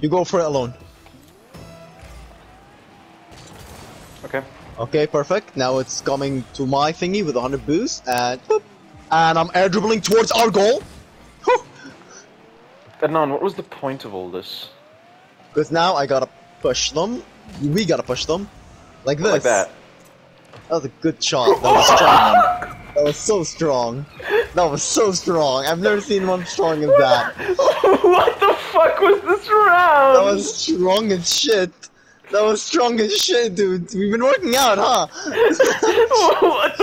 You go for it alone. Okay. Okay, perfect. Now it's coming to my thingy with 100 boost, and boop. And I'm air dribbling towards our goal. Adnan, what was the point of all this? Because now I gotta push them. We gotta push them. Like this. Like that. That was a good shot. That was strong. that was so strong. That was so strong. I've never seen one strong as that. what the fuck was round? That was strong as shit. That was strong as shit, dude. We've been working out, huh?